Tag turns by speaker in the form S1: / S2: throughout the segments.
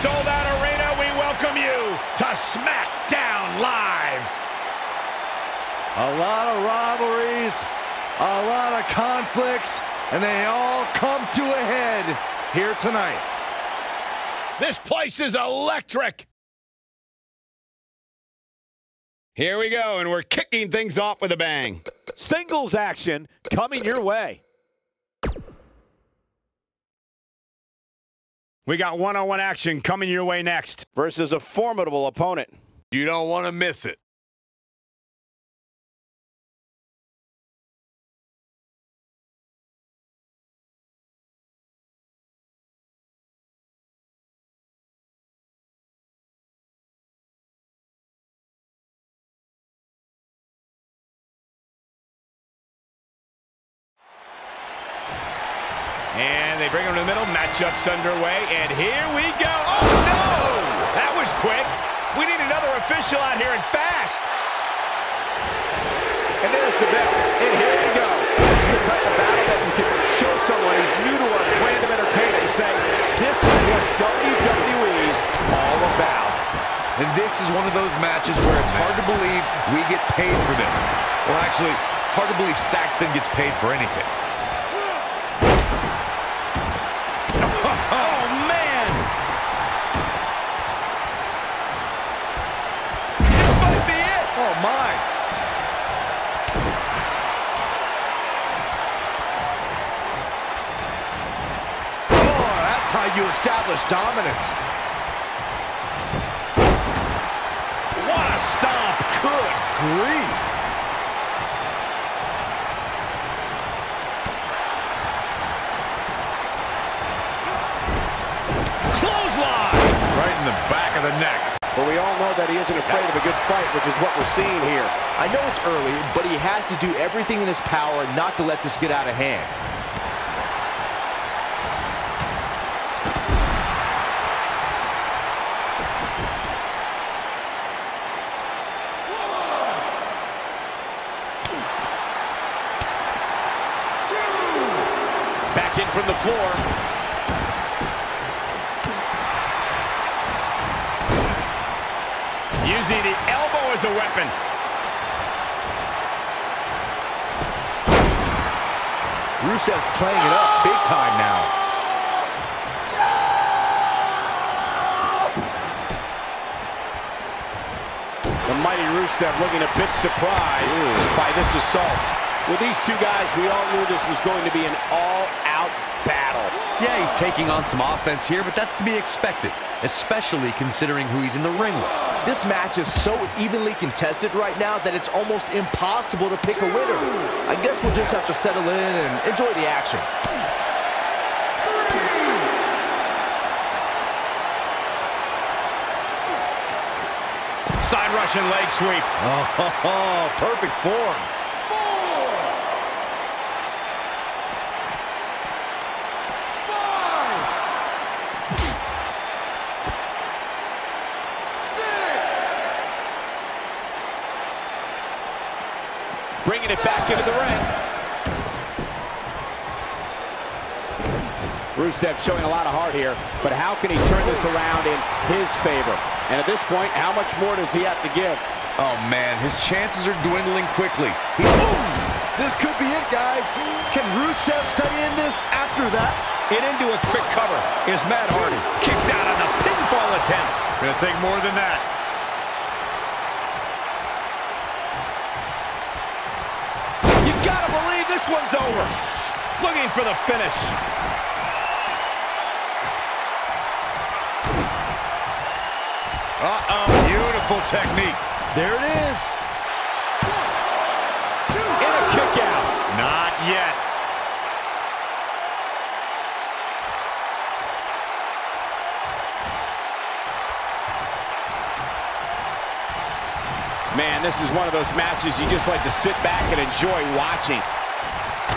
S1: From this sold-out arena, we welcome you to SmackDown Live.
S2: A lot of rivalries, a lot of conflicts, and they all come to a head here tonight.
S1: This place is electric. Here we go, and we're kicking things off with a bang.
S3: Singles action coming your way.
S1: We got one-on-one action coming your way next.
S3: Versus a formidable opponent.
S4: You don't want to miss it.
S1: Matchup's underway. And here we go. Oh, no! That was quick. We need another official out here and fast.
S3: And there's the bell. And here we go. This is the type of battle that you can show someone who's new to our brand of entertainment and say, this is what WWE's all about.
S2: And this is one of those matches where it's hard to believe we get paid for this. Well, actually, hard to believe Saxton gets paid for anything. You establish dominance. What a stomp. Good grief.
S1: Clothesline.
S4: Right in the back of the neck.
S3: But we all know that he isn't afraid of a good fight, which is what we're seeing here.
S5: I know it's early, but he has to do everything in his power not to let this get out of hand.
S3: Back in from the floor.
S1: Using the elbow as a weapon.
S5: Rusev's playing it up big time now.
S3: The mighty Rusev looking a bit surprised by this assault. With these two guys, we all knew this was going to be an all-out battle.
S6: Yeah, he's taking on some offense here, but that's to be expected, especially considering who he's in the ring with.
S5: This match is so evenly contested right now that it's almost impossible to pick a winner. I guess we'll just have to settle in and enjoy the action.
S1: Side Russian leg sweep.
S2: Oh, perfect form.
S3: Bringing it back into the ring. Rusev showing a lot of heart here, but how can he turn this around in his favor? And at this point, how much more does he have to give?
S6: Oh, man, his chances are dwindling quickly. He
S2: This could be it, guys. Can Rusev stay in this after that?
S1: And into a quick cover is Matt Hardy. Kicks out on the pinfall attempt.
S4: Gonna take more than that.
S1: You gotta believe this one's over. Looking for the finish.
S4: Uh-oh. Beautiful technique.
S2: There it is.
S1: In a kick out.
S4: Not yet.
S3: Man, this is one of those matches you just like to sit back and enjoy watching.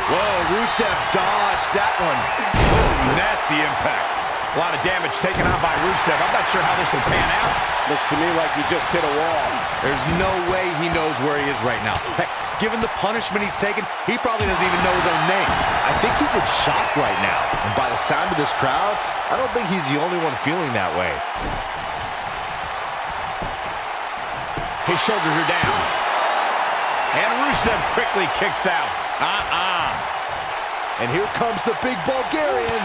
S2: Whoa, Rusev dodged that one.
S4: Oh, nasty impact.
S3: A lot of damage taken on by Rusev. I'm not sure how this will pan out.
S7: Looks to me like he just hit a wall.
S8: There's no way he knows where he is right now. Heck, given the punishment he's taken, he probably doesn't even know his own name.
S2: I think he's in shock right now. And by the sound of this crowd, I don't think he's the only one feeling that way.
S3: His shoulders are down. And Rusev quickly kicks out. Uh-uh.
S2: And here comes the big Bulgarian.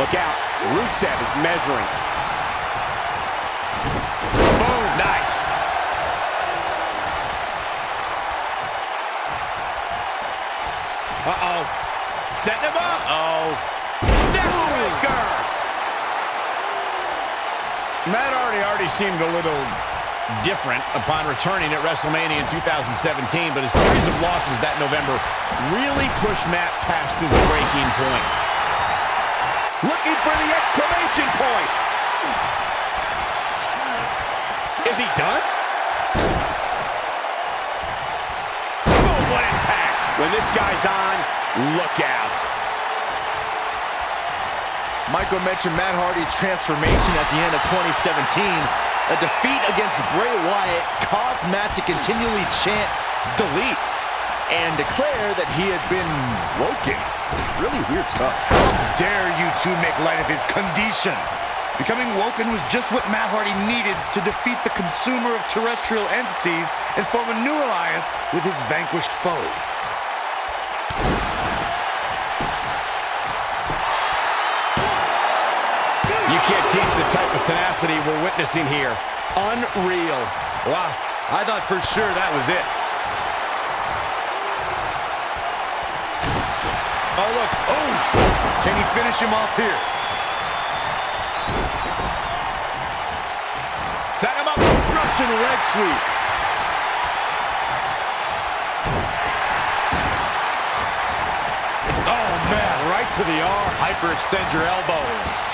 S7: Look out. Rusev is measuring.
S3: Boom. Nice. Uh-oh. Setting him up. Uh-oh. Neckbreaker. Matt Hardy already seemed a little different upon returning at WrestleMania in 2017, but a series of losses that November really pushed Matt past his breaking point.
S7: Looking for the exclamation point.
S3: Is he done? Boom, what impact.
S7: When this guy's on, look out.
S2: Michael mentioned Matt Hardy's transformation at the end of 2017. A defeat against Bray Wyatt caused Matt to continually chant, delete, and declare that he had been woken. Really weird stuff.
S9: How dare you two make light of his condition? Becoming woken was just what Matt Hardy needed to defeat the consumer of terrestrial entities and form a new alliance with his vanquished foe.
S3: Can't teach the type of tenacity we're witnessing here. Unreal.
S6: Wow, I thought for sure that was it.
S3: Oh, look.
S9: Oh, can he finish him off here?
S3: Set him up.
S2: Russian leg sweep.
S6: Oh, man, right to the arm. Hyperextend your elbows.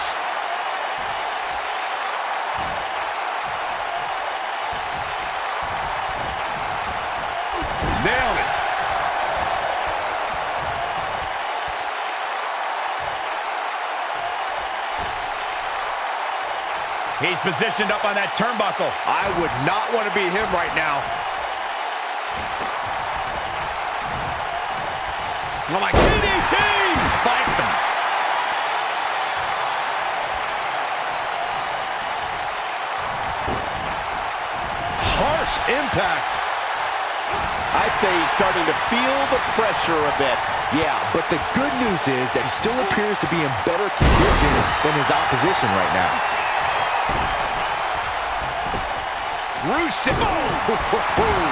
S3: He's positioned up on that turnbuckle.
S7: I would not want to be him right now.
S3: Oh, my DDT! Spiked him.
S2: Harsh impact.
S7: I'd say he's starting to feel the pressure a bit.
S2: Yeah, but the good news is that he still appears to be in better condition than his opposition right now.
S3: Rusev.
S6: Oh,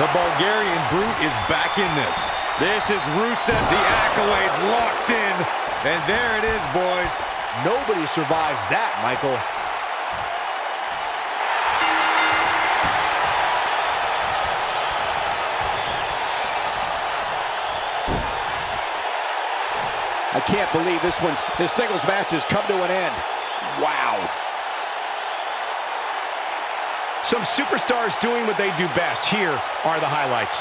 S6: the Bulgarian Brute is back in this. This is Rusev, the accolades locked in. And there it is, boys.
S2: Nobody survives that, Michael.
S7: I can't believe this one's this singles match has come to an end. Wow.
S3: Some superstars doing what they do best. Here are the highlights.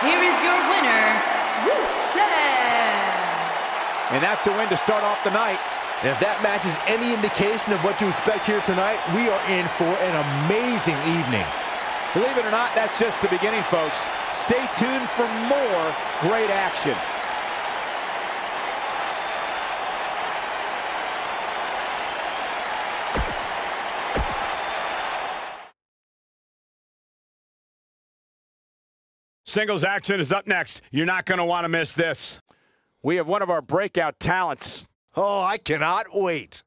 S10: Here is your winner, Rusev.
S7: And that's a win to start off the night.
S2: And if that match is any indication of what to expect here tonight, we are in for an amazing evening.
S7: Believe it or not, that's just the beginning, folks. Stay tuned for more great action.
S3: Singles action is up next. You're not going to want to miss this.
S7: We have one of our breakout talents.
S2: Oh, I cannot wait.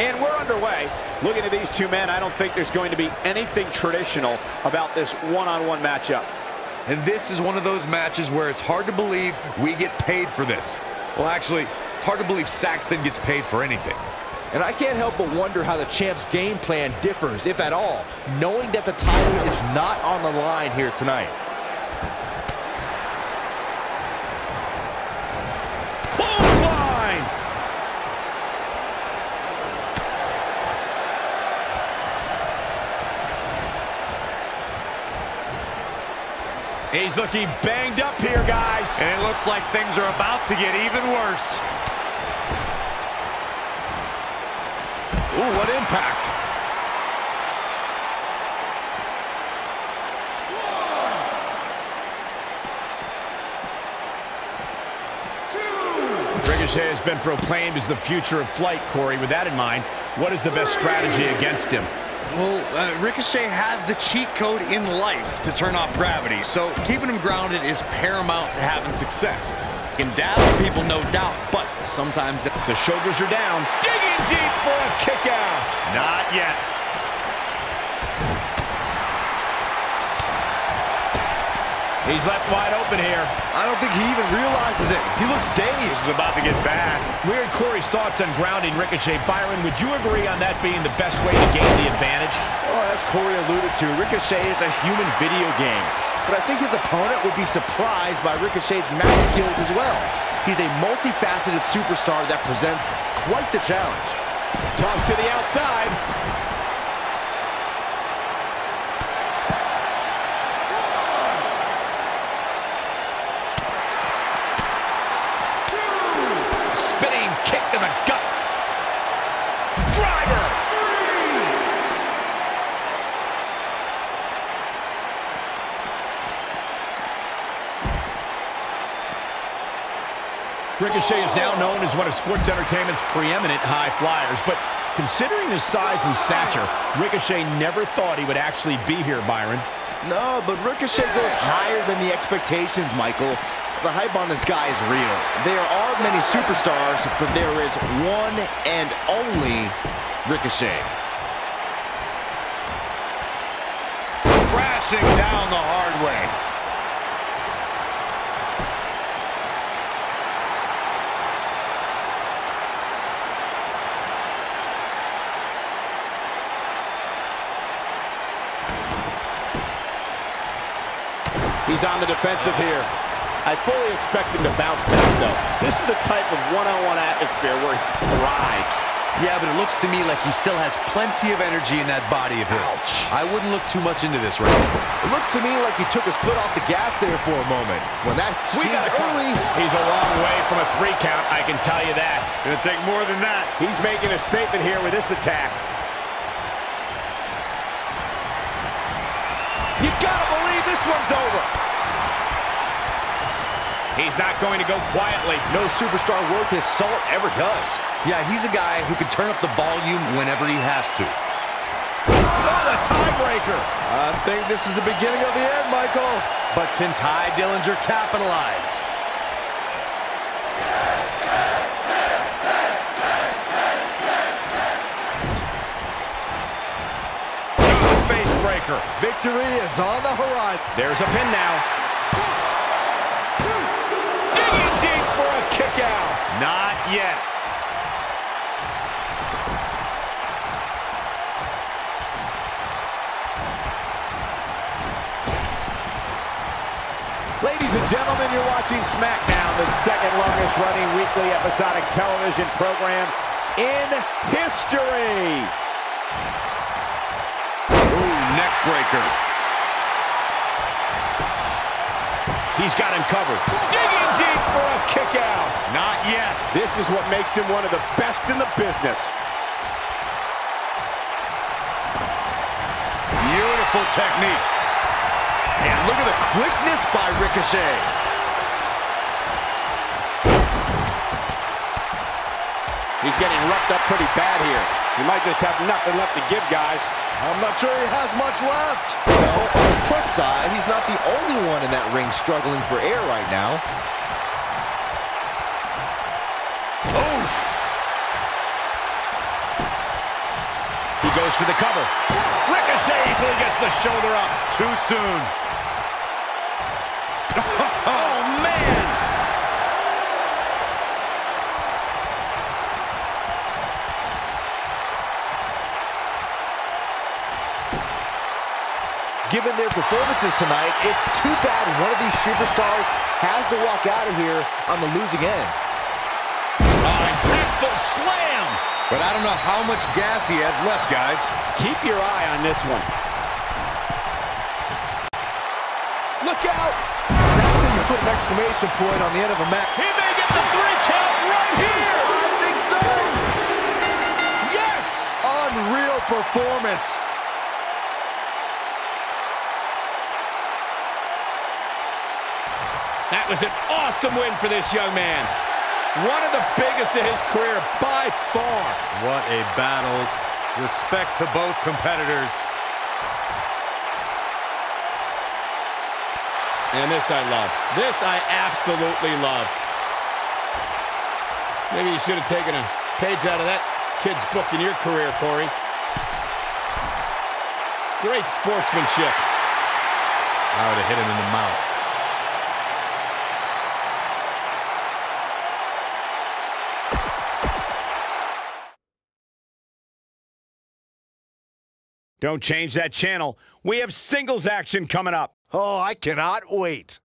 S7: And we're underway. Looking at these two men, I don't think there's going to be anything traditional about this one-on-one matchup.
S8: And this is one of those matches where it's hard to believe we get paid for this. Well, actually, it's hard to believe Saxton gets paid for anything.
S2: And I can't help but wonder how the champ's game plan differs, if at all, knowing that the title is not on the line here tonight.
S3: Clothesline! He's looking banged up here, guys.
S7: And it looks like things are about to get even worse.
S3: Ooh, what impact. Ricochet has been proclaimed as the future of flight, Corey. With that in mind, what is the best strategy against him?
S9: Well, uh, Ricochet has the cheat code in life to turn off gravity, so keeping him grounded is paramount to having success. He can dazzle people, no doubt, but sometimes the
S3: shoulders are down. Digging deep for a kick out.
S7: Not yet.
S3: He's left wide open here.
S2: I don't think he even realizes it. He looks
S7: This
S2: dazed.
S7: is about to get bad.
S3: Weird Corey's thoughts on grounding Ricochet. Byron, would you agree on that being the best way to gain the advantage?
S2: Well, as Corey alluded to, Ricochet is a human video game. But I think his opponent would be surprised by Ricochet's match skills as well. He's a multifaceted superstar that presents quite the challenge.
S3: Toss to the outside. Spinning kick to the gut. Driver. Ricochet is now known as one of sports entertainment's preeminent high flyers, but considering his size and stature, Ricochet never thought he would actually be here, Byron.
S2: No, but Ricochet goes higher than the expectations, Michael. The hype on this guy is real. There are many superstars, but there is one and only Ricochet.
S7: Crashing down the hard way.
S3: He's on the defensive here. I fully expect him to bounce back, though. This is the type of one-on-one atmosphere where he thrives.
S8: Yeah, but it looks to me like he still has plenty of energy in that body of his. I wouldn't look too much into this right now.
S2: It looks to me like he took his foot off the gas there for a moment. When that
S3: We
S2: seems
S3: got
S2: early,
S3: He's a long way from a three count, I can tell you that.
S7: Gonna take more than that.
S3: He's making a statement here with this attack. You gotta believe this one's over. He's not going to go quietly.
S2: no superstar worth his salt ever does.
S8: Yeah, he's a guy who can turn up the volume whenever he has to.
S3: Oh, the tiebreaker.
S2: I think this is the beginning of the end, Michael.
S8: But can Tye Dillinger capitalize?
S2: Victory is on the horizon.
S3: There's a pin now. Digging deep for a kick out.
S7: Not yet.
S3: Ladies and gentlemen, you're watching SmackDown, the second longest running weekly episodic television program in history.
S9: Ooh.
S3: He's got him covered. Digging deep for a kick out.
S7: Not yet.
S3: This is what makes him one of the best in the business.
S9: Beautiful technique.
S2: And look at the quickness by Ricochet.
S3: He's getting roughed up pretty bad here. He might just have nothing left to give, guys.
S2: I'm not sure he has much left. Well, on the plus side, he's not the only one in that ring struggling for air right now.
S3: Oof. He goes for the cover. Ricochet easily gets the shoulder up.
S7: Too soon.
S3: Oh, man!
S2: Given their performances tonight, it's too bad one of these superstars has to walk out of here on the losing end.
S3: Oh, impactful slam.
S8: But I don't know how much gas he has left, guys.
S7: Keep your eye on this one.
S2: Look out! That's how you put an exclamation point on the end of a match.
S3: He may get the three count right here.
S2: I think so!
S3: Yes.
S2: Unreal performance.
S3: That was an awesome win for this young man. One of the biggest of his career by far.
S6: What a battle. Respect to both competitors.
S3: And this I love. This I absolutely love. Maybe you should have taken a page out of that kid's book in your career, Corey. Great sportsmanship.
S6: I would have hit him in the mouth.
S3: Don't change that channel. We have singles action coming up.
S2: Oh, I cannot wait.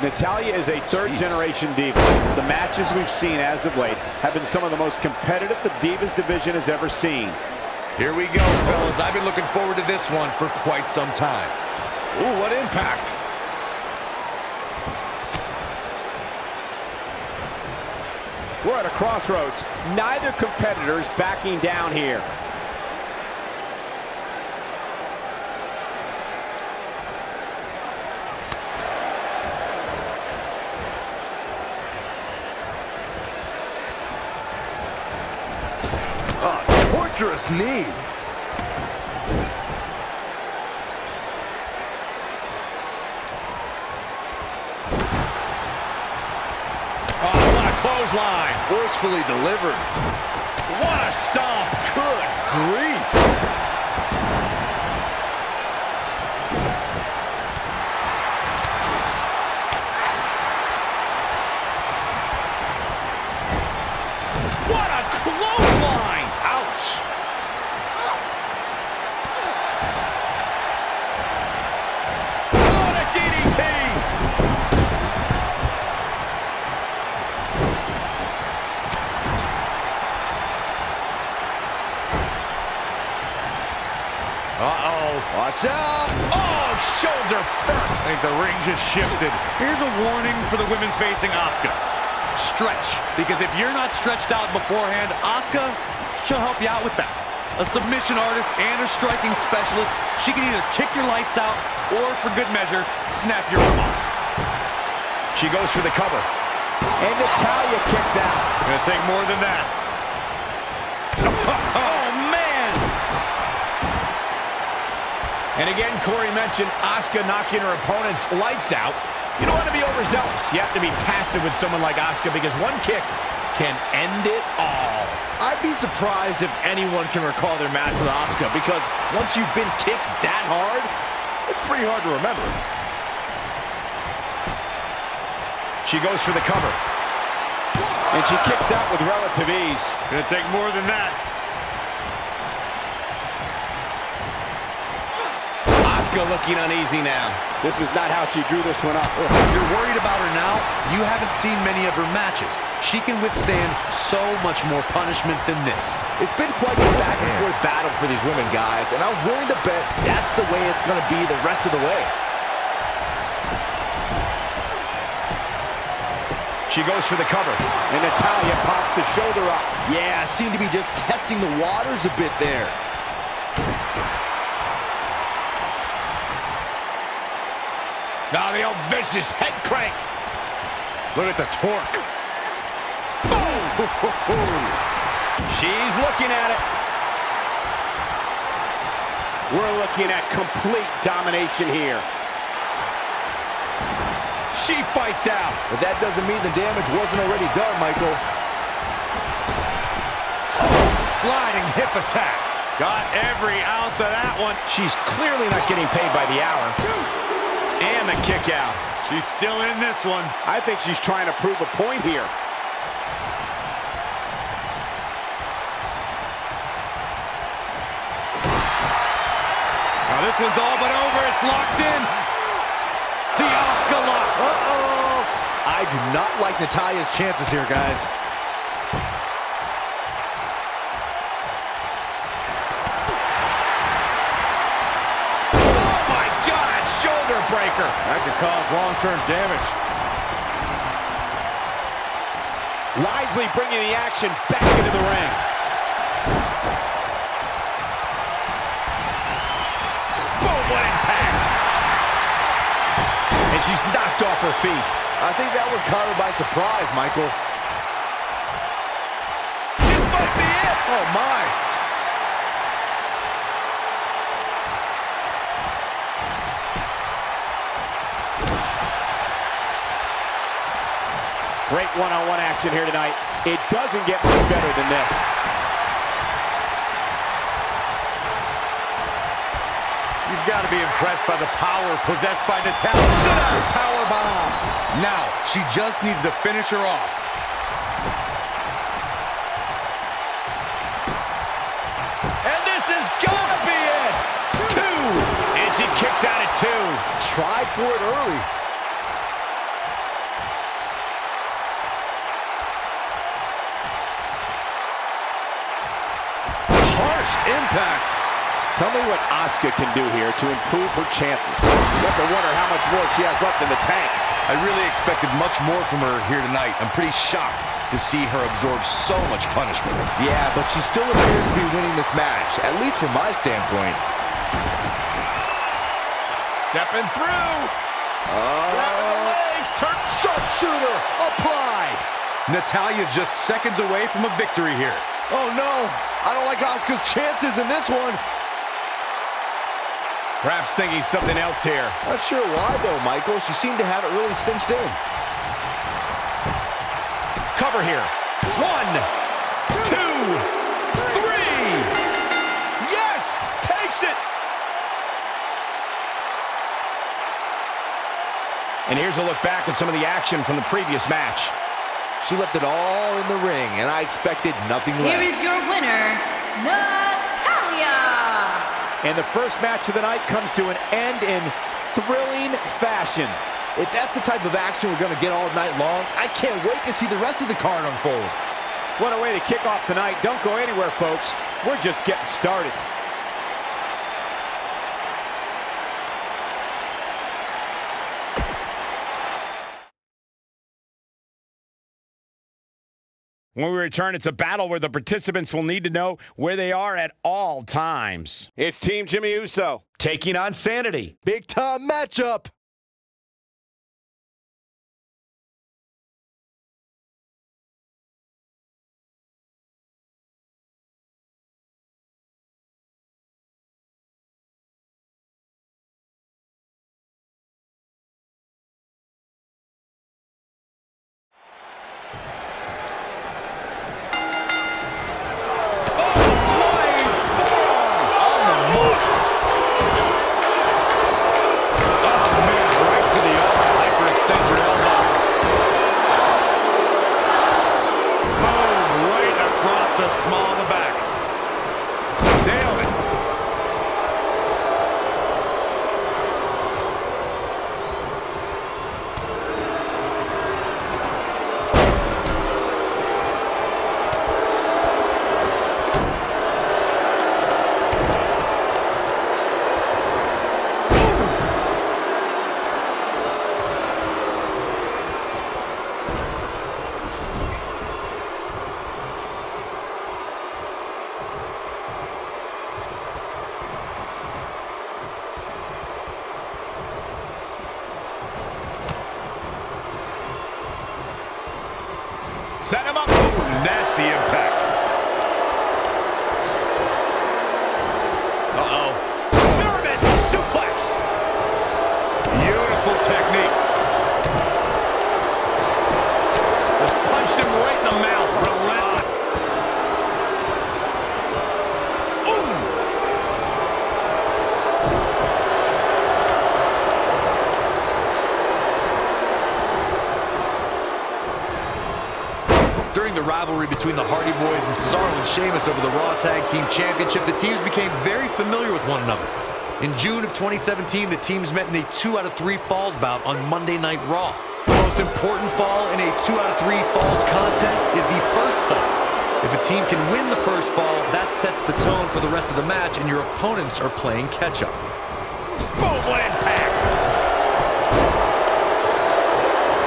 S7: Natalya is a third-generation diva. The matches we've seen as of late have been some of the most competitive the Divas division has ever seen.
S8: Here we go, fellas. I've been looking forward to this one for quite some time.
S2: Ooh, what impact.
S7: We're at a crossroads. Neither competitor is backing down here.
S2: Torturous knee.
S3: Oh, what a clothesline.
S2: Forcefully delivered.
S3: What a stomp. Good
S2: Grief. Watch out.
S3: Oh, shoulder first!
S6: I think the ring just shifted. Here's a warning for the women facing Asuka. Stretch. Because if you're not stretched out beforehand, Asuka, she'll help you out with that. A submission artist and a striking specialist, she can either kick your lights out or, for good measure, snap your arm off.
S3: She goes for the cover.
S7: And Natalya kicks out.
S6: Gonna take more than that.
S3: Oh, man! And again, Corey mentioned Asuka knocking her opponent's lights out. You don't want to be overzealous. You have to be passive with someone like Asuka because one kick can end it all.
S2: I'd be surprised if anyone can recall their match with Asuka because once you've been kicked that hard, it's pretty hard to remember.
S3: She goes for the cover.
S7: And she kicks out with relative ease.
S6: Gonna take more than that.
S3: Asuka looking uneasy now.
S7: This is not how she drew this one up.
S8: If you're worried about her now, you haven't seen many of her matches. She can withstand so much more punishment than this.
S2: It's been quite a back and forth battle for these women, guys, and I'm willing to bet that's the way it's going to be the rest of the way.
S3: She goes for the cover.
S7: And Natalya pops the shoulder up.
S2: Yeah, seem to be just testing the waters a bit there.
S3: Now vicious head crank.
S6: Look at the torque. Oh!
S3: She's looking at it.
S7: We're looking at complete domination here.
S2: She fights out. But that doesn't mean the damage wasn't already done, Michael.
S6: Sliding hip attack. Got every ounce of that one.
S3: She's clearly not getting paid by the hour. And the kick out.
S6: She's still in this one.
S7: I think she's trying to prove a point here.
S6: Now this one's all but over. It's locked in. The Asuka lock.
S2: Uh-oh. I do not like Natalya's chances here, guys.
S6: That could cause long-term damage.
S7: Wisely bringing the action back into the ring.
S3: Boom, what impact. And she's knocked off her feet.
S2: I think that one caught her by surprise, Michael.
S3: This might be it.
S2: Oh, my.
S7: Great one-on-one action here tonight. It doesn't get much better than this.
S6: You've got to be impressed by the power possessed by Natalya.
S2: Sit power bomb.
S9: Now, she just needs to finish her off.
S3: And this is gonna be it. Two. And she kicks out at two.
S2: Tried for it early.
S7: Tell me what Asuka can do here to improve her chances. You have to wonder how much more she has left in the tank.
S9: I really expected much more from her here tonight. I'm pretty shocked to see her absorb so much punishment.
S2: Yeah, but she still appears to be winning this match, at least from my standpoint.
S3: Stepping through. Grabbing the legs. Turn.
S2: Sharpshooter applied.
S9: Natalya's just seconds away from a victory here.
S2: Oh, no. I don't like Asuka's chances in this one.
S3: Perhaps thinking something else here.
S2: Not sure why, though, Michael. She seemed to have it really cinched in.
S3: Cover here. One, two, three. Yes! Takes it! And here's a look back at some of the action from the previous match.
S2: She left it all in the ring, and I expected nothing
S10: Here
S2: less.
S10: is your winner, Natalya.
S7: And the first match of the night comes to an end in thrilling fashion.
S2: If that's the type of action we're going to get all night long, I can't wait to see the rest of the card unfold.
S7: What a way to kick off tonight. Don't go anywhere, folks. We're just getting started. When we return, it's a battle where the participants will need to know where they are at all times. It's Team Jimmy Uso.
S3: Taking on Sanity.
S2: Big time matchup.
S6: Set him up. Ooh, nasty impact. During the rivalry between the Hardy Boys and Cesaro and Sheamus over the Raw Tag Team Championship, the teams became very familiar with one another. In June of 2017, the teams met in a two out of three falls bout on Monday Night Raw. The most important fall in a two out of three falls contest is the first fall. If a team can win the first fall, that sets the tone for the rest of the match, and your opponents are playing catch-up.
S3: Boom, impact!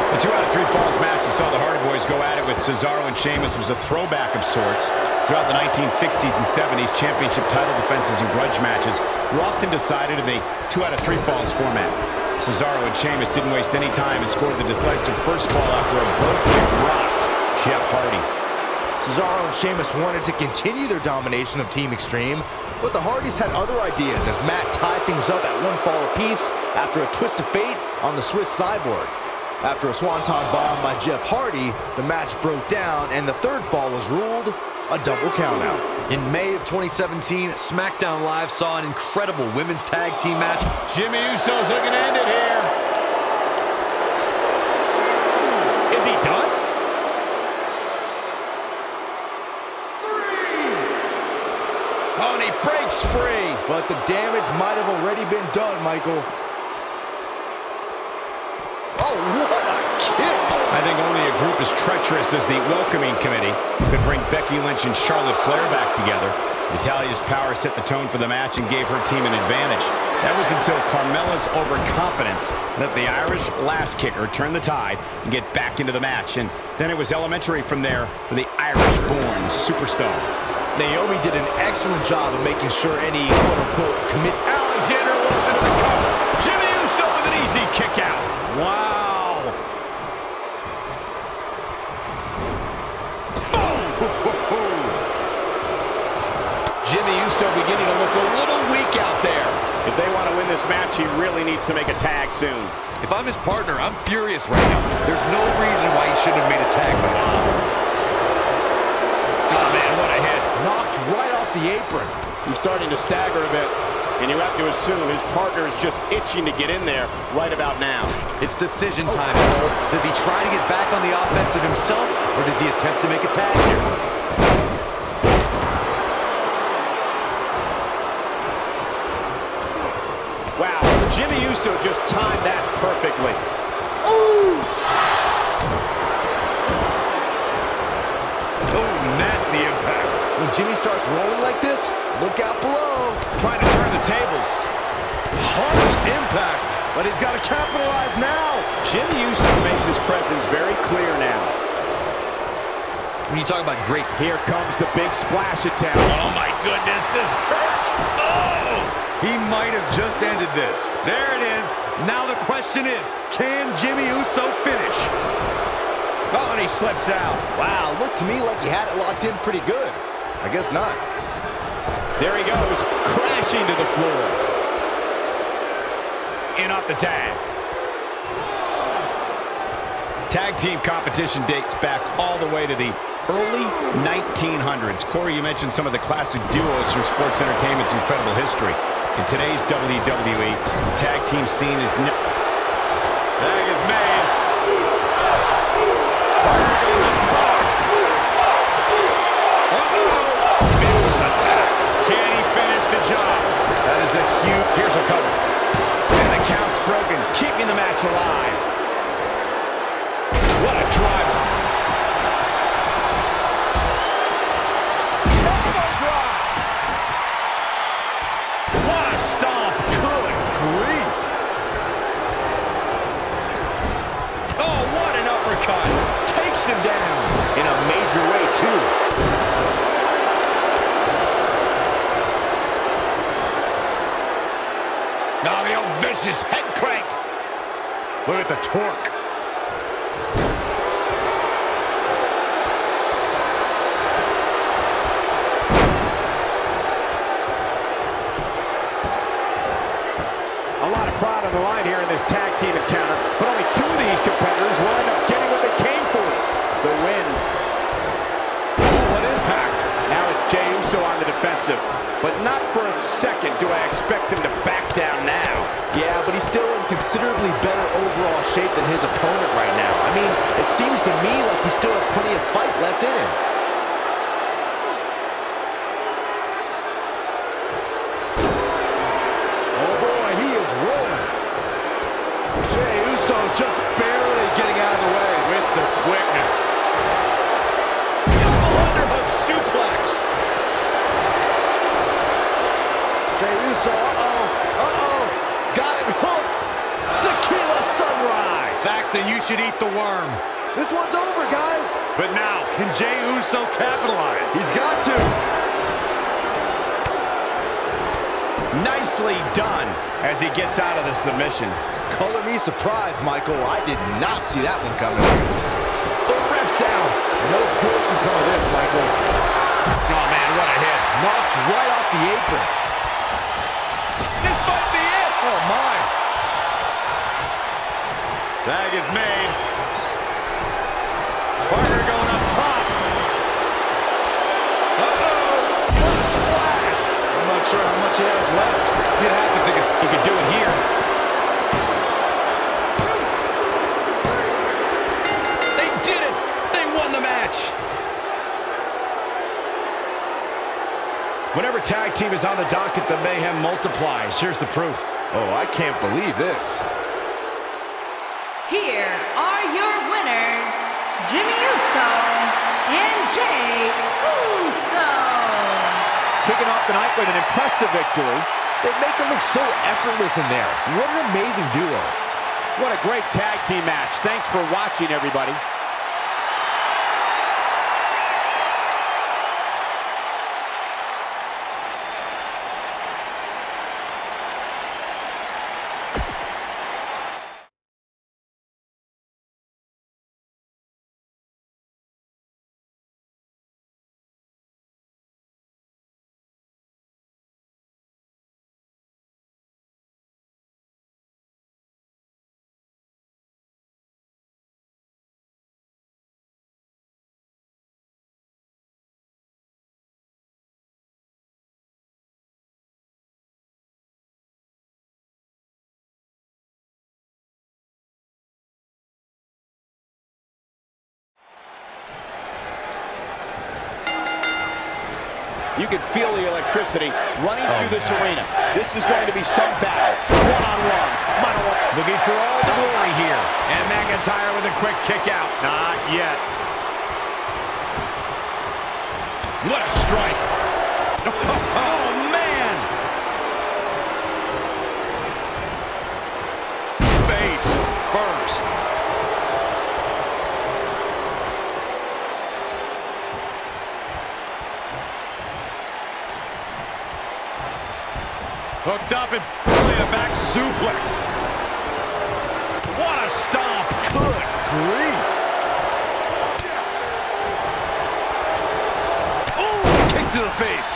S3: The two out of three falls match that saw the Hardy Boys go at it with Cesaro and Sheamus was a throwback of sorts. Throughout the 1960s and 70s, championship title defenses and grudge matches were often decided in the two out of three falls format. Cesaro and Sheamus didn't waste any time and scored the decisive first fall after a broken rocked Jeff Hardy.
S2: Cesaro and Sheamus wanted to continue their domination of Team Extreme, but the Hardys had other ideas as Matt tied things up at one fall apiece after a twist of fate on the Swiss Cyborg. After a swanton bomb by Jeff Hardy, the match broke down and the third fall was ruled a double countout.
S6: In May of 2017, SmackDown Live saw an incredible women's tag team match.
S3: Jimmy Uso's looking to end it here. Is he done? Oh, and he breaks free.
S2: But the damage might have already been done, Michael. Oh, what a kick!
S3: I think only a group as treacherous as the welcoming committee could bring Becky Lynch and Charlotte Flair back together. Natalya's power set the tone for the match and gave her team an advantage. That was until Carmella's overconfidence let the Irish Lass Kicker turn the tide and get back into the match. And then it was elementary from there for the Irish-born superstar.
S2: Naomi did an excellent job of making sure any quote-unquote commit...
S3: Alexander Wolfe into the cover. Jimmy Uso with an easy kick out. Wow. Jimmy Uso beginning to look a little weak out there. If they want to win this match, he really needs to make a tag soon.
S6: If I'm his partner, I'm furious right now. There's no reason why he shouldn't have made a tag by now.
S3: Oh, man, what a hit.
S2: Knocked right off the apron.
S11: He's starting to stagger a bit. And you have to assume his partner is just itching to get in there right about now.
S6: It's decision time, Cole. Does he try to get back on the offensive himself, or does he attempt to make a tag here?
S11: Wow, Jimmy Uso just timed that perfectly.
S6: Oh, nasty impact.
S2: When Jimmy starts rolling like this, look out below.
S3: Trying to turn the tables.
S2: Harsh impact. But he's got to capitalize now.
S11: Jimmy Uso makes his presence very clear now.
S6: When you talk about great
S11: Here comes the big splash attack.
S3: Oh, my goodness, this hurts. Oh!
S6: He might have just ended this.
S12: There it is. Now the question is, can Jimmy Uso finish?
S3: Oh, and he slips out.
S2: Wow, looked to me like he had it locked in pretty good. I guess not.
S11: There he goes, crashing to the floor.
S3: In off the tag. Tag team competition dates back all the way to the early 1900s. Corey, you mentioned some of the classic duos from sports entertainment's incredible history. In today's WWE, the tag team scene is... Tag is made. Attack. Can he finish the job? That is a huge... Here's a cover. And the count's broken, keeping the match alive. Torque.
S11: A lot of pride on the line here in this tag team encounter, but only two of these competitors will end up getting what they came for, the win.
S3: What impact.
S11: Now it's Jey Uso
S7: on the defensive. But not for a second do I expect him to back down now.
S2: Yeah, but he's still considerably better overall shape than his opponent right now. I mean, it seems to me like he still has plenty of fight left in him.
S6: Should eat the worm.
S2: This one's over, guys.
S6: But now, can Jey Uso capitalize?
S2: He's got to.
S3: Nicely done as he gets out of the submission.
S2: Color me surprised, Michael. I did not see that one coming. The ref's out. No good can come of this, Michael.
S3: Oh, man, what a hit.
S2: Knocked right off the apron.
S6: Tag is made. Parker going up top.
S2: Uh-oh. What a splash. I'm not sure how much he has left.
S3: You'd have to think he could do it here.
S2: They did it. They won the match.
S3: Whenever tag team is on the docket, the mayhem multiplies. Here's the proof.
S2: Oh, I can't believe this.
S10: Here are your winners, Jimmy Uso and Jey Uso.
S2: Kicking off the night with an impressive victory. They make it look so effortless in there. What an amazing duo.
S7: What a great tag team match. Thanks for watching, everybody. Electricity running through oh, this arena. This is going to be some battle. One-on-one. One-on-one.
S3: Looking for all the glory here. And McIntyre with a quick kick out.
S6: Not yet.
S3: What a strike. Oh, man.
S6: Face first. Hooked up and pulling a back suplex.
S3: What a stomp. Good grief.
S6: Ooh, kick to the face.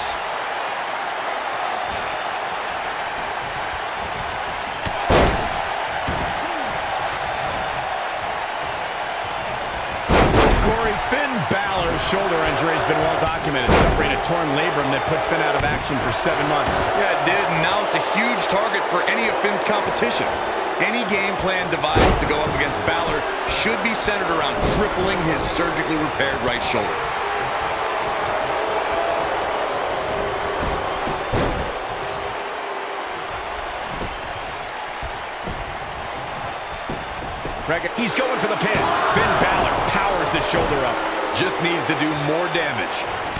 S3: Corey, Finn Balor's shoulder injury has been well documented, suffering a torn labrum that put Finn out of action for seven months.
S6: Yeah, it did, and now it's a huge target for any of Finn's competition. Any game plan devised to go up against Balor should be centered around crippling his surgically repaired right shoulder.
S3: He's going for the pin. Finn Balor powers the shoulder up.
S6: Just needs to do more damage.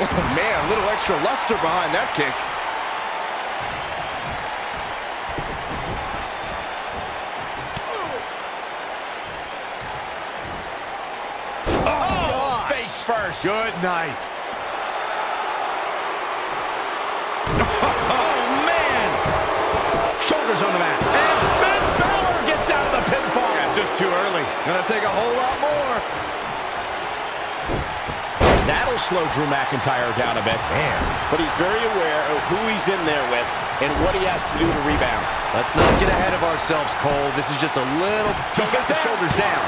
S2: Man,
S3: a
S2: little extra luster behind that kick.
S3: Oh, oh face first.
S6: Good night.
S3: Oh, man. Shoulders on the mat. And Finn Balor gets out of the pinfall.
S6: Yeah, just too early.
S2: Gonna take a whole lot more.
S3: That'll slow Drew McIntyre down a bit.
S7: Man. But he's very aware of who he's in there with and what he has to do to rebound.
S8: Let's not get ahead of ourselves, Cole. This is just a little...
S3: He's got the shoulders down.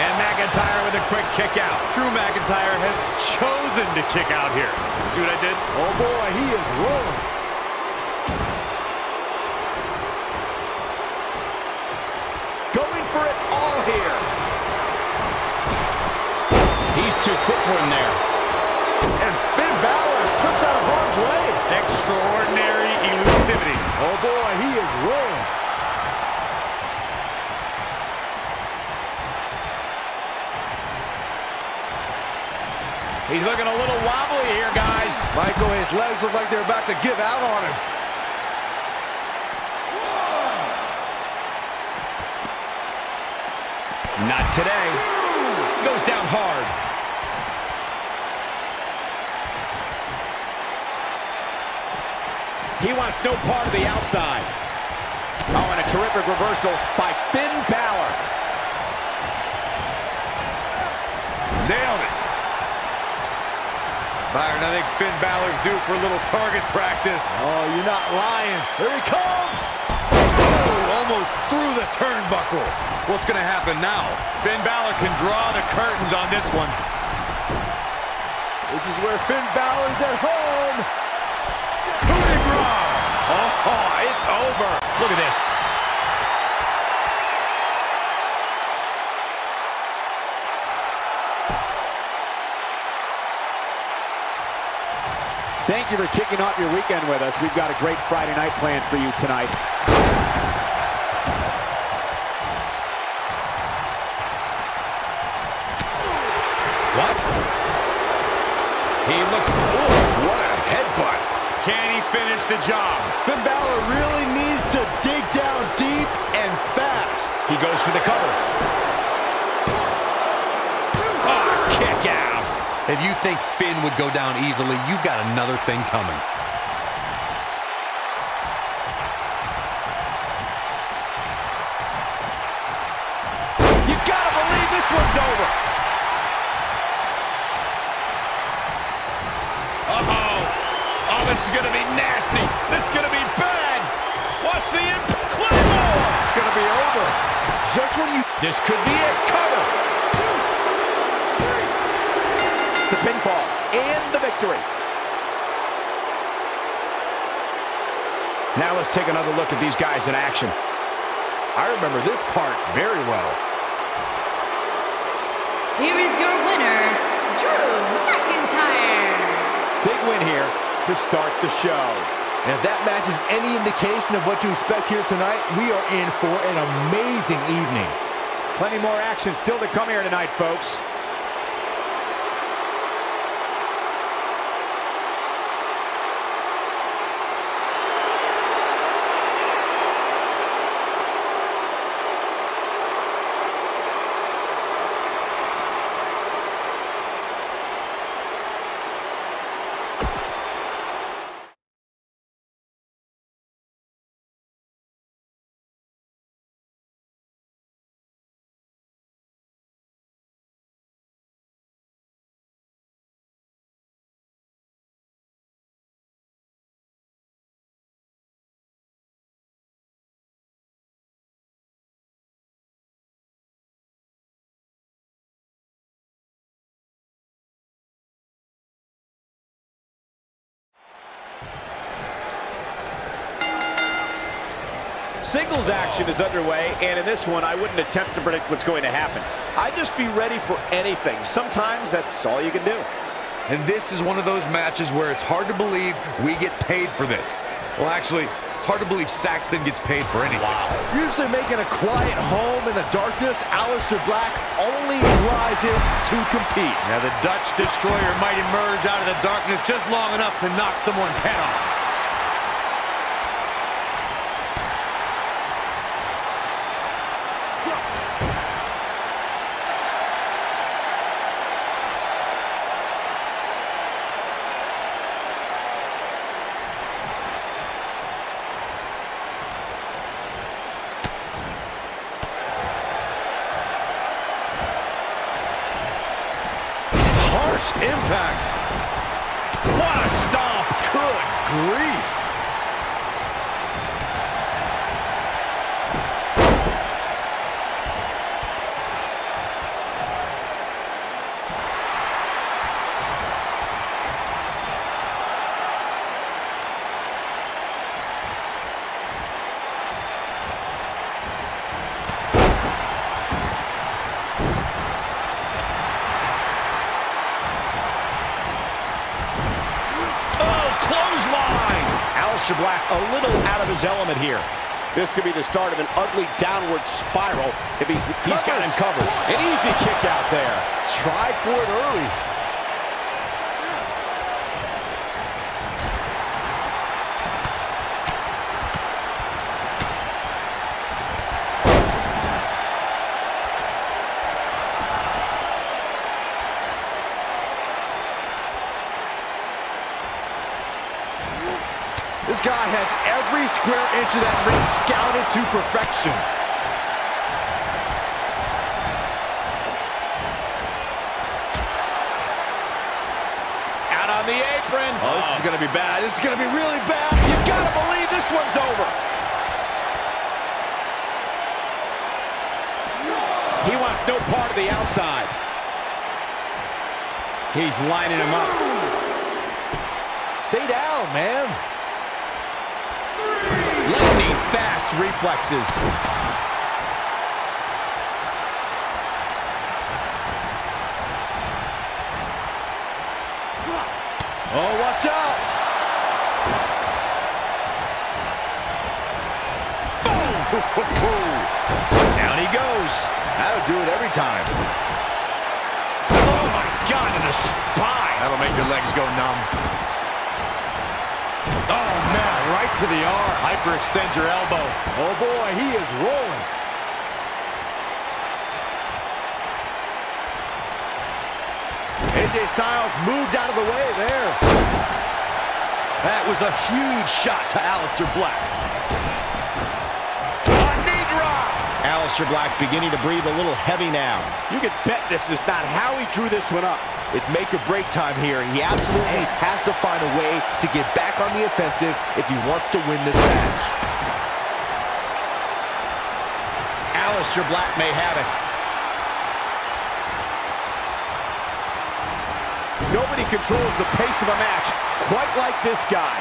S3: And McIntyre with a quick kick out.
S6: Drew McIntyre has chosen to kick out here. See what I did?
S2: Oh boy, he is rolling.
S7: Going for it all here.
S3: He's too quick for him there.
S2: Oh boy, he is rolling.
S3: He's looking a little wobbly here, guys.
S2: Michael, his legs look like they're about to give out on him.
S3: Not today. Goes down hard. He wants no part of the outside. Oh, and a terrific reversal by Finn Balor.
S6: Nailed it. Byron, I think Finn Balor's due for a little target practice.
S2: Oh, you're not lying. Here he comes.
S6: Oh, almost through the turnbuckle. What's going to happen now? Finn Balor can draw the curtains on this one.
S2: This is where Finn Balor's at home.
S3: Coup de grace. Oh, it's over. Look at this.
S7: Thank you for kicking off your weekend with us. We've got a great Friday night planned for you tonight.
S3: What? He looks... Ooh, what a headbutt.
S6: Can he finish the job?
S3: Goes for the cover. Oh, kick out.
S8: If you think Finn would go down easily, you've got another thing coming.
S3: This could be it. Cover. Two, three.
S7: The pinfall and the victory.
S3: Now let's take another look at these guys in action.
S2: I remember this part very well.
S10: Here is your winner, Drew McIntyre.
S7: Big win here to start the show.
S2: And if that matches any indication of what to expect here tonight, we are in for an amazing evening.
S7: Plenty more action still to come here tonight, folks. Singles action is underway, and in this one, I wouldn't attempt to predict what's going to happen. I'd just be ready for anything. Sometimes that's all you can do.
S9: And this is one of those matches where it's hard to believe we get paid for this. Well, actually, it's hard to believe Saxton gets paid for anything.
S2: Usually making a quiet home in the darkness, Aleister Black only rises to compete.
S6: Now the Dutch Destroyer might emerge out of the darkness just long enough to knock someone's head off.
S2: Harsh impact.
S3: What a stomp.
S2: Good grief.
S3: Oh, clothesline. Aleister Black a little out of his element here.
S7: This could be the start of an ugly downward spiral if he's...
S3: He's got him covered.
S7: An easy kick out there.
S2: Tried for it early. This guy has every square inch of that ring scouted to perfection.
S7: Out on the apron.
S2: Oh, this is going to be bad. This is going to be really bad.
S7: You gotta believe this one's over. He wants no part of the outside.
S3: He's lining him up.
S2: Stay down, man.
S3: Lightning fast reflexes.
S2: Watch out.
S3: Down he goes.
S2: That'll do it every time.
S3: Oh, my God, to the spine.
S2: That'll make your legs go numb. Oh, man, right to the arm.
S6: Hyperextend your elbow.
S2: Oh, boy, he is rolling. AJ Styles moved out of the way there.
S6: That was a huge shot to Aleister Black.
S3: A knee drop. Aleister Black beginning to breathe a little heavy now.
S7: You can bet this is not how he drew this one up.
S2: It's make or break time here. He absolutely has to find a way to get back on the offensive if he wants to win this match.
S3: Aleister Black may have it.
S7: Nobody controls the pace of a match quite like this guy.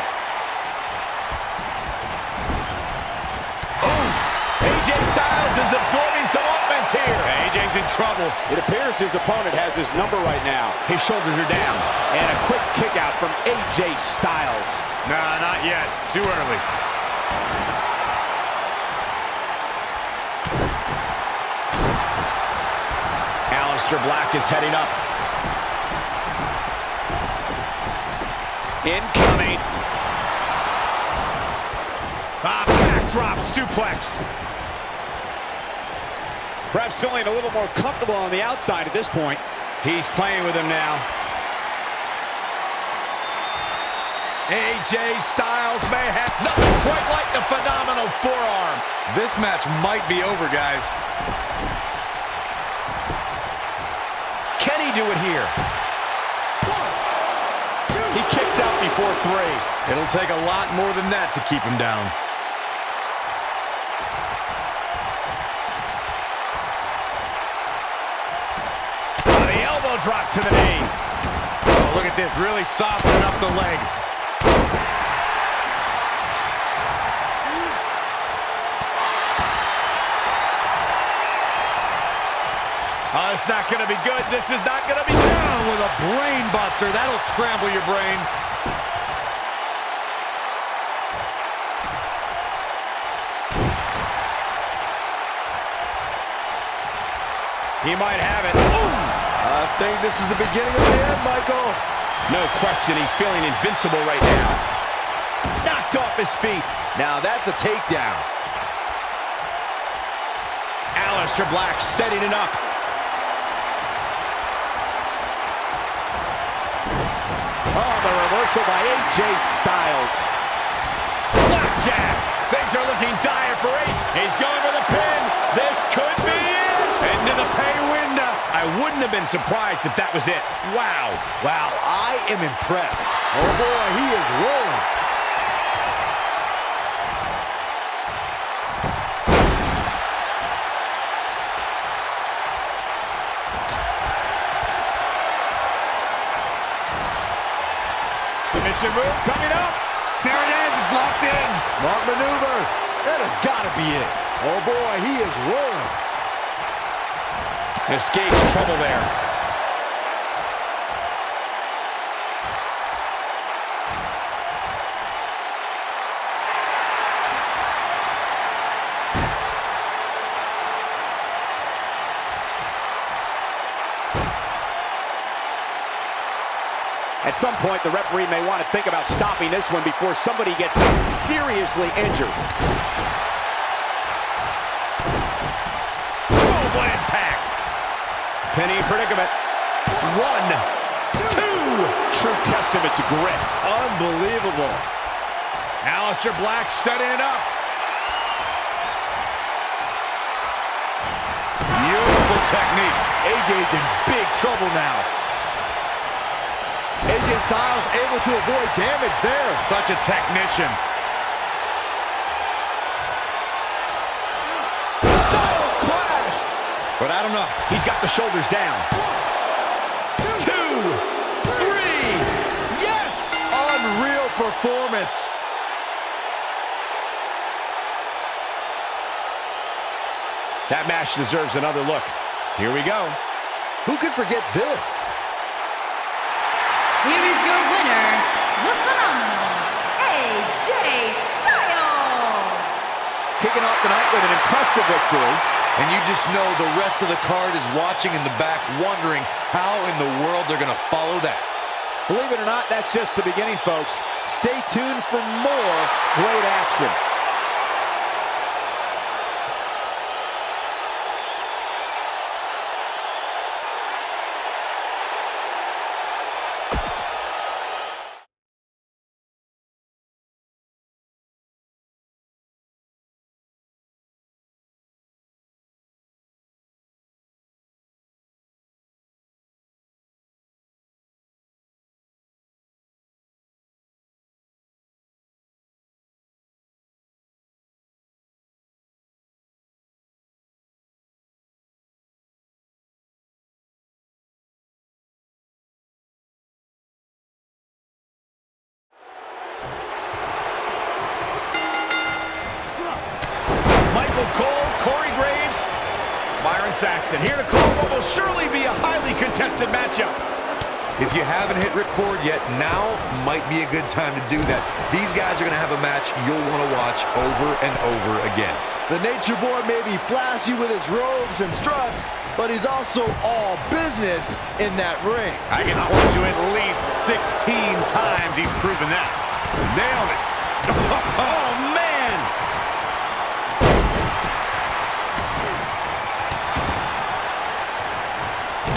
S7: Oh.
S3: AJ Styles is absorbing some offense here.
S6: AJ's in trouble.
S7: It appears his opponent has his number right now.
S3: His shoulders are down.
S7: And a quick kick out from AJ Styles.
S6: Nah, not yet. Too early.
S3: Aleister Black is heading up. Incoming. Ah, backdrop suplex.
S7: Perhaps feeling a little more comfortable on the outside at this point.
S3: He's playing with him now. AJ Styles may have nothing quite like the phenomenal forearm.
S6: This match might be over, guys.
S3: Can he do it here?
S7: Before three.
S6: It'll take a lot more than that to keep him down.
S3: The elbow drop to the knee.
S6: Oh, look at this, really softening up the leg.
S3: Oh, it's not going to be good. This is not going to be
S6: Down with a brain buster. That'll scramble your brain.
S3: He might have it. Ooh!
S2: I think this is the beginning of the end, Michael.
S3: No question, he's feeling invincible right now. Knocked off his feet.
S2: Now that's a takedown.
S3: Aleister Black setting it up.
S7: Oh, the reversal by AJ Styles.
S3: Blackjack. Things are looking dire for eight. He's going for the pin. This could be.
S6: Into the pay window.
S3: I wouldn't have been surprised if that was it. Wow.
S2: Wow, I am impressed. Oh boy, he is rolling.
S3: Submission move coming up.
S13: There it is, it's locked in.
S2: Smart maneuver. That has got to be it. Oh boy, he is rolling.
S3: Escapes trouble there.
S14: At some point, the referee may want to think about stopping this one before somebody gets seriously injured.
S3: Penny predicament. One, two. True testament to grit.
S2: Unbelievable.
S3: Aleister Black setting it up.
S13: Beautiful technique.
S2: AJ's in big trouble now. AJ Styles able to avoid damage there.
S13: Such a technician.
S3: Styles clash.
S14: But I don't know. He's got the shoulders down.
S3: Two, three. Yes.
S2: Unreal performance.
S3: That match deserves another look. Here we go.
S2: Who could forget this?
S10: Here is your winner, the phenomenal AJ Styles.
S14: Kicking off the night with an impressive victory.
S6: And you just know the rest of the card is watching in the back, wondering how in the world they're going to follow that.
S14: Believe it or not, that's just the beginning, folks. Stay tuned for more great action.
S3: Cole, Corey Graves, Byron Saxton. Here to call what will surely be a highly contested matchup.
S6: If you haven't hit record yet, now might be a good time to do that. These guys are going to have a match you'll want to watch over and over again.
S2: The Nature Boy may be flashy with his robes and struts, but he's also all business in that ring.
S13: I can hold you at least 16 times he's proven that. Nailed it.
S3: Oh, man!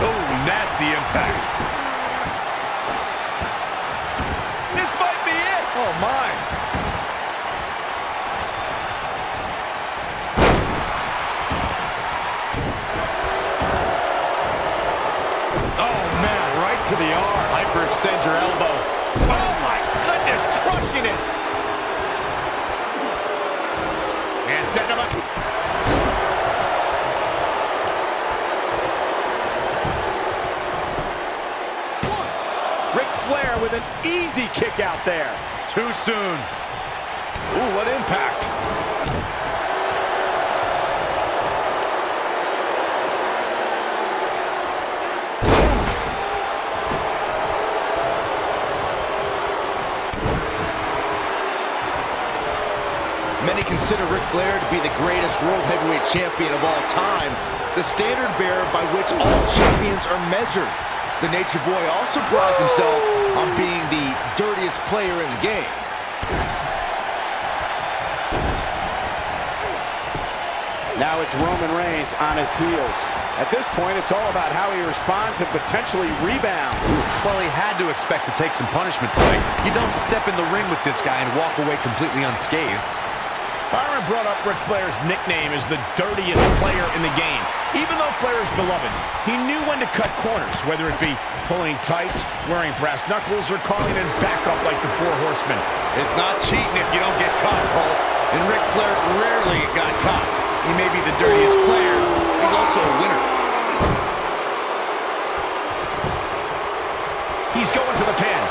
S13: Oh, nasty impact.
S3: This might be it.
S2: Oh, my.
S13: Oh, man, right to the arm.
S14: Hyperextend your elbow.
S3: Oh, my goodness, crushing it. And setting him up. Ric Flair with an easy kick out there.
S13: Too soon.
S3: Ooh, what impact.
S2: Many consider Ric Flair to be the greatest World Heavyweight Champion of all time, the standard bearer by which all champions are measured. The Nature Boy also prides himself on being the dirtiest player in the game.
S14: Now it's Roman Reigns on his heels. At this point, it's all about how he responds and potentially rebounds.
S6: Well, he had to expect to take some punishment tonight. You don't step in the ring with this guy and walk away completely unscathed.
S3: Brought up Ric Flair's nickname as the dirtiest player in the game. Even though Flair is beloved, he knew when to cut corners, whether it be pulling tights, wearing brass knuckles, or calling in backup like the Four Horsemen.
S6: It's not cheating if you don't get caught, Cole. And Ric Flair rarely got caught. He may be the dirtiest player. He's also a winner.
S3: He's going for the pin.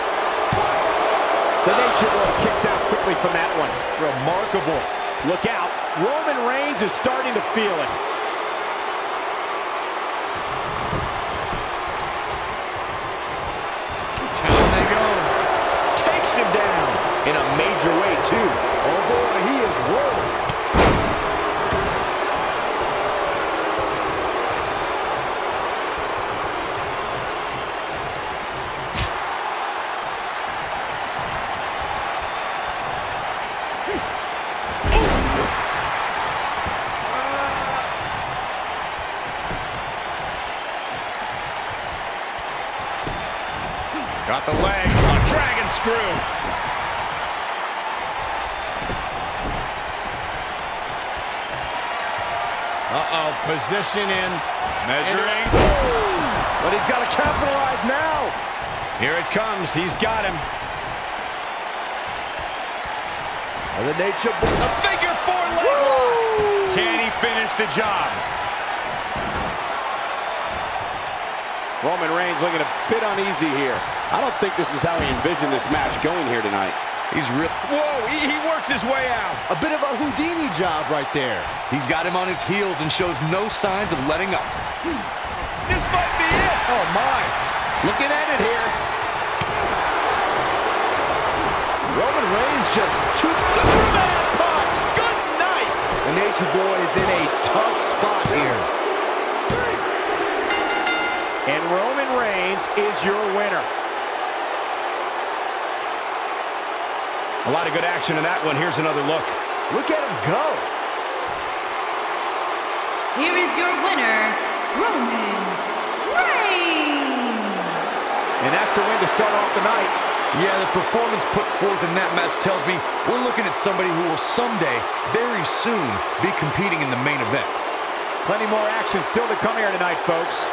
S7: The Nature Boy kicks out quickly from that one. Remarkable. Look out. Roman Reigns is starting to feel it.
S6: Down they go.
S2: Takes him down in a major way, too. Oh, boy, he is rolling.
S3: Got the leg. A dragon screw. Uh-oh, position in. Measuring.
S2: But he's got to capitalize now.
S3: Here it comes. He's got him.
S2: And the nature boy.
S6: A figure four leg lock. Can he finish the job?
S7: Roman Reigns looking a bit uneasy here. I don't think this is how he envisioned this match going here tonight.
S6: He's real.
S3: Whoa, he, he works his way out.
S2: A bit of a Houdini job right there.
S6: He's got him on his heels and shows no signs of letting up.
S3: This might be it.
S2: Oh, my.
S7: Looking at it here.
S2: Roman Reigns just two.
S7: Superman punch. Good night.
S2: The Nature Boy is in a tough spot here.
S7: And Roman Reigns is your winner.
S3: A lot of good action in that one. Here's another look.
S2: Look at him go.
S10: Here is your winner, Roman Reigns.
S7: And that's a win to start off the night.
S8: Yeah, the performance put forth in that match tells me we're looking at somebody who will someday, very soon, be competing in the main event.
S7: Plenty more action still to come here tonight, folks.